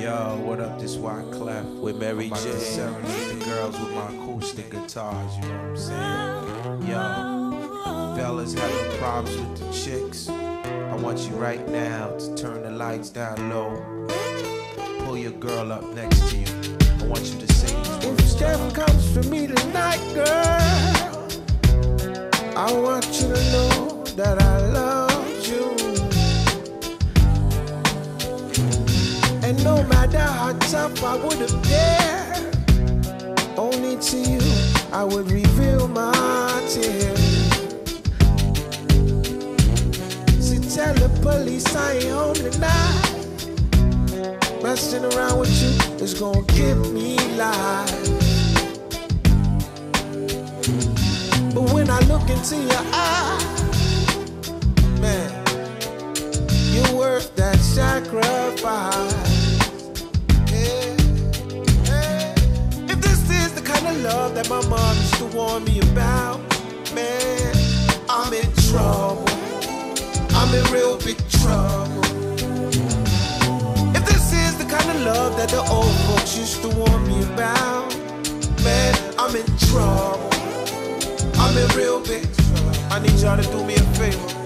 Yo, what up? This Wyclef with Mary J. Serenade the girls with my acoustic guitars. You know what I'm saying? Yo, fellas having problems with the chicks. I want you right now to turn the lights down low. Pull your girl up next to you. I want you to sing these If words. Steph comes for me tonight, girl, I want you to know that I And no matter how tough I would appear, only to you I would reveal my tears. See, tell the police I ain't home tonight. Messing around with you is gonna give me life. But when I look into your eyes, love that my mom used to warn me about, man, I'm in trouble. I'm in real big trouble. If this is the kind of love that the old folks used to warn me about, man, I'm in trouble. I'm in real big trouble. I need y'all to do me a favor.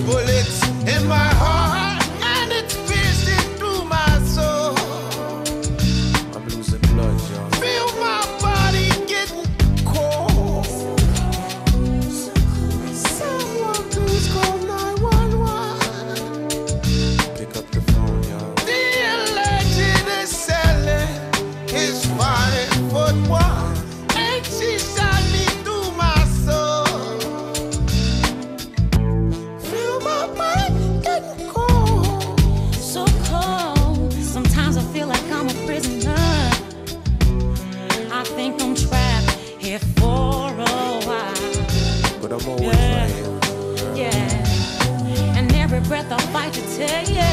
Bullets in my here for a while. But I'm always Yeah. right here you. Yeah. And every breath I fight to take. Yeah.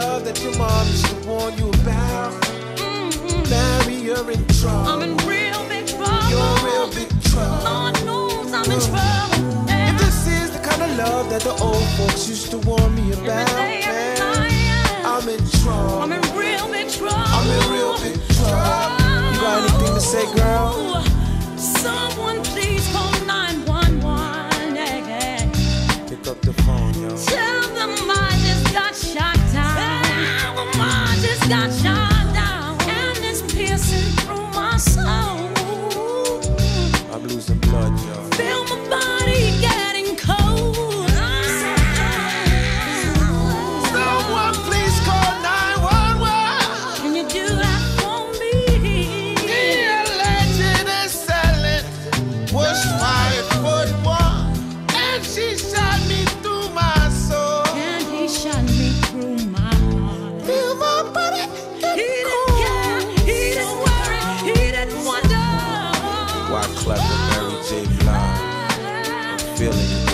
Love that your mom used to warn you about, Mm. Mary, you're in trouble. I'm in real big trouble. You're in real big trouble. Lord knows I'm in trouble. If this is the kind of love that the old folks used to warn me about, day, every man, night, I'm in trouble. I'm in real big trouble. I'm in real big trouble. Through my soul. I'm losing blood, yo. Wyclef Mary J. Blige. I'm feeling you,